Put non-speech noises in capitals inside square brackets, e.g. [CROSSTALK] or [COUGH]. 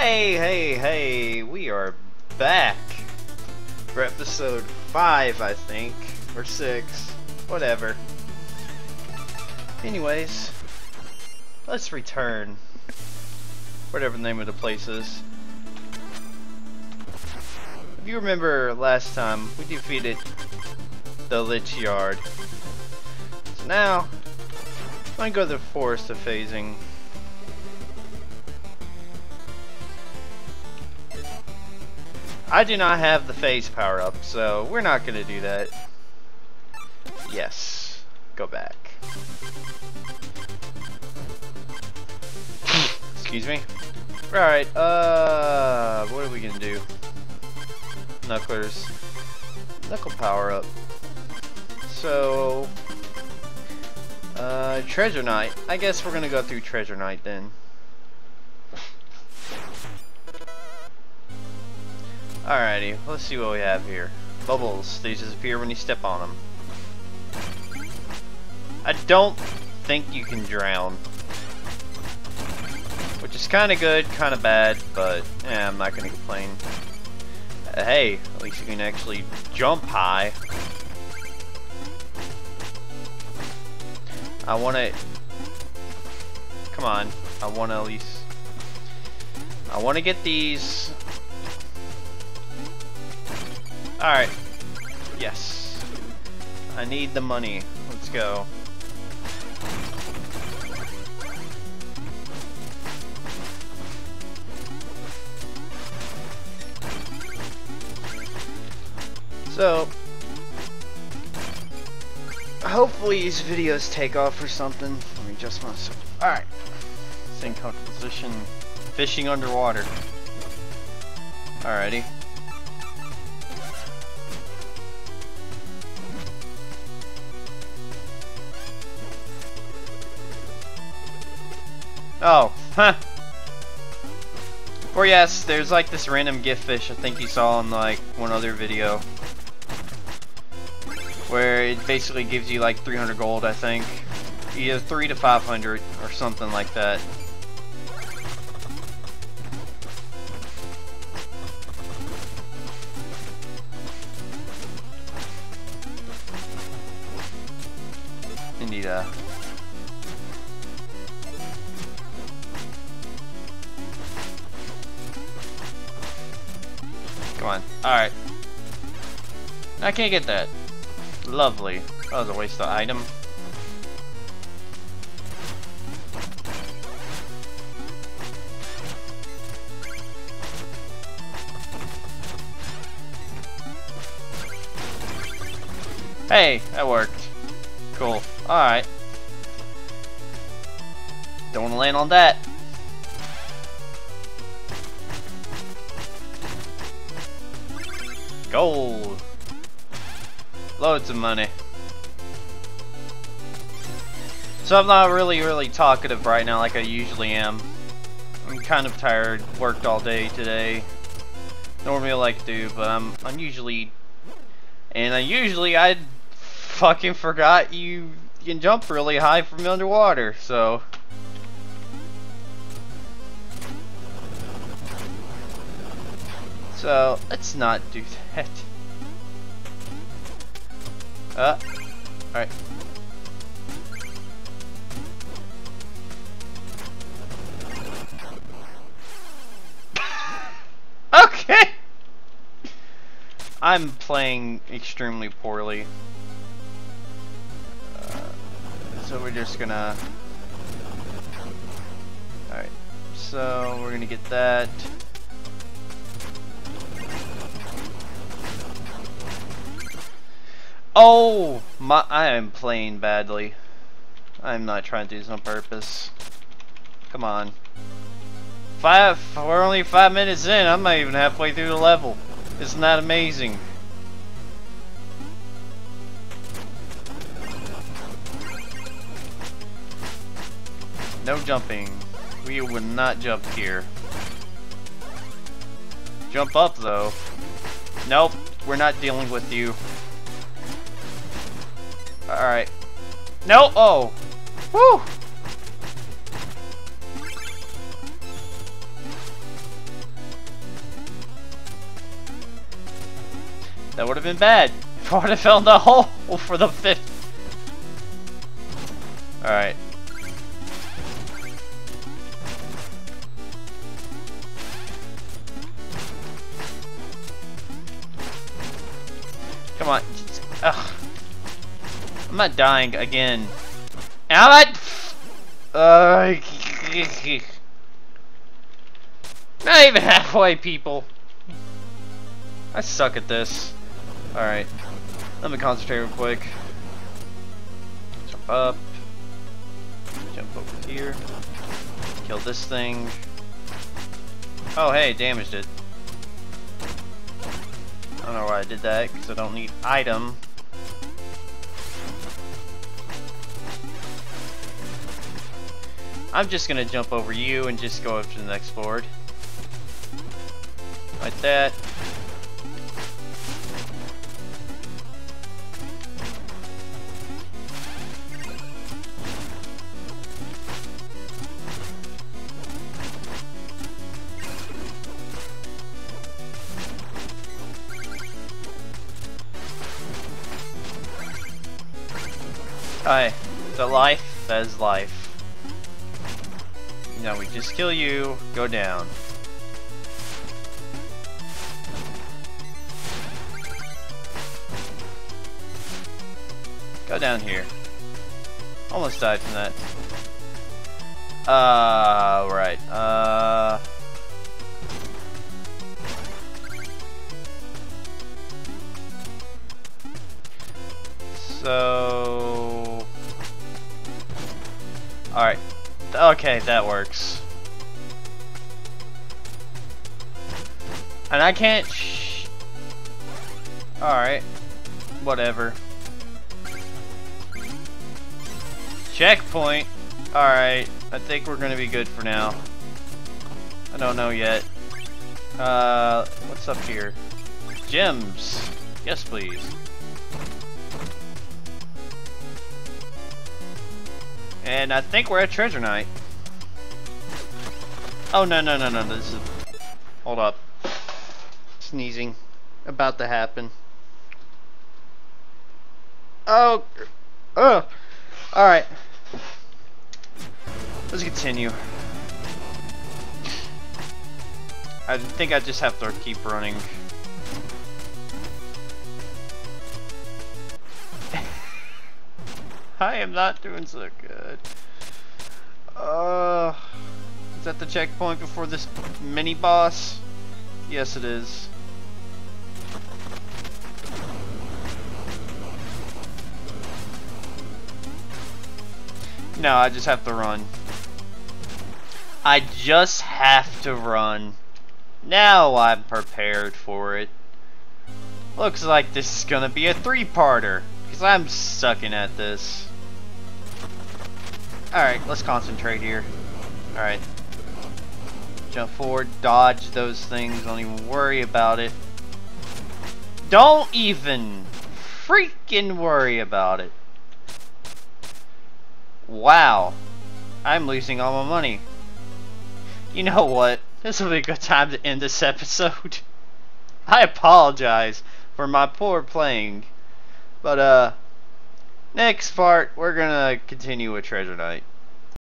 Hey, hey, hey, we are back for episode 5, I think, or 6, whatever. Anyways, let's return. Whatever the name of the place is. If you remember last time, we defeated the Lich Yard. So now, I'm gonna go to the Forest of Phasing. I do not have the phase power up, so we're not gonna do that. Yes. Go back. Excuse me. Alright, uh what are we gonna do? Knucklers. Knuckle power up. So uh Treasure Knight. I guess we're gonna go through Treasure Knight then. Alrighty, let's see what we have here. Bubbles, they disappear when you step on them. I don't think you can drown. Which is kind of good, kind of bad, but eh, I'm not going to complain. Uh, hey, at least you can actually jump high. I want to... Come on, I want to at least... I want to get these Alright. Yes. I need the money. Let's go. So, hopefully these videos take off or something. Let me adjust myself. Alright. Same comfortable position. Fishing underwater. Alrighty. Oh, huh. Or yes, there's like this random gift fish I think you saw in like one other video. Where it basically gives you like 300 gold, I think. Either 3 to 500 or something like that. Indeed, uh, Come on. Alright. I can't get that. Lovely. That was a waste of item. Hey, that worked. Cool. Alright. Don't want to land on that. Gold! Loads of money. So I'm not really, really talkative right now like I usually am. I'm kind of tired, worked all day today. Normally I like to do, but I'm, I'm usually... And I usually, I fucking forgot you can jump really high from underwater, so... So, let's not do that. Uh, alright. [LAUGHS] okay! I'm playing extremely poorly. Uh, so we're just gonna... Alright, so we're gonna get that. Oh! My, I am playing badly. I'm not trying to do this on purpose. Come on. Five, we're only five minutes in, I'm not even halfway through the level. Isn't that amazing? No jumping. We would not jump here. Jump up though. Nope, we're not dealing with you. Alright. No! Oh! Woo! That would have been bad. If I would have fell in the hole [LAUGHS] for the fifth. Alright. Come on. Ugh. I'm not dying again. I'm. Uh, not even halfway, people. I suck at this. Alright. Let me concentrate real quick. Jump up. Jump over here. Kill this thing. Oh, hey, damaged it. I don't know why I did that, because I don't need item. I'm just gonna jump over you and just go up to the next board. Like that. Hi. The life, that is life. Now we just kill you, go down. Go down here. Almost died from that. Uh, works. And I can't Alright. Whatever. Checkpoint. Alright. I think we're gonna be good for now. I don't know yet. Uh, what's up here? Gems. Yes, please. And I think we're at Treasure Knight. Oh, no, no, no, no, this is... Hold up. Sneezing. About to happen. Oh! Oh! Alright. Let's continue. I think I just have to keep running. [LAUGHS] I am not doing so good. Uh, is that the checkpoint before this mini boss? Yes, it is. No, I just have to run. I just have to run. Now I'm prepared for it. Looks like this is gonna be a three-parter. Because I'm sucking at this. Alright, let's concentrate here. Alright. Jump forward, dodge those things, don't even worry about it. Don't even freaking worry about it. Wow. I'm losing all my money. You know what? This will be a good time to end this episode. [LAUGHS] I apologize for my poor playing. But, uh, next part, we're gonna continue with Treasure Knight.